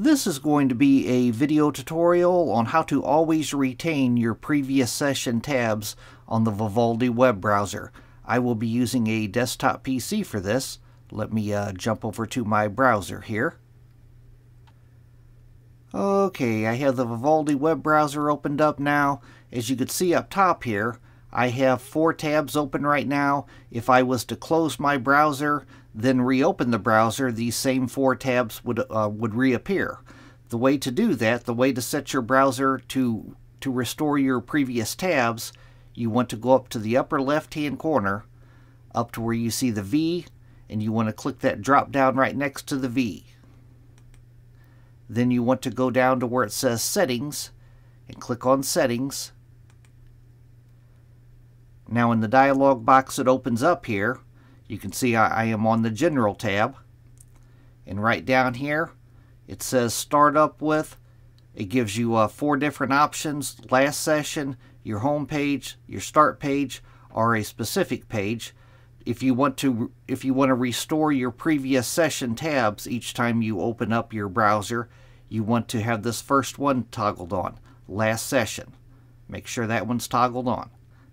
This is going to be a video tutorial on how to always retain your previous session tabs on the Vivaldi web browser. I will be using a desktop PC for this. Let me uh, jump over to my browser here. Okay, I have the Vivaldi web browser opened up now. As you can see up top here, I have four tabs open right now. If I was to close my browser, then reopen the browser, these same four tabs would, uh, would reappear. The way to do that, the way to set your browser to, to restore your previous tabs, you want to go up to the upper left-hand corner, up to where you see the V, and you want to click that drop down right next to the V. Then you want to go down to where it says Settings, and click on Settings. Now in the dialog box that opens up here, you can see I, I am on the General tab. And right down here, it says Start Up With. It gives you uh, four different options. Last session, your home page, your start page, or a specific page. If you want to if you want to restore your previous session tabs each time you open up your browser, you want to have this first one toggled on, last session. Make sure that one's toggled on.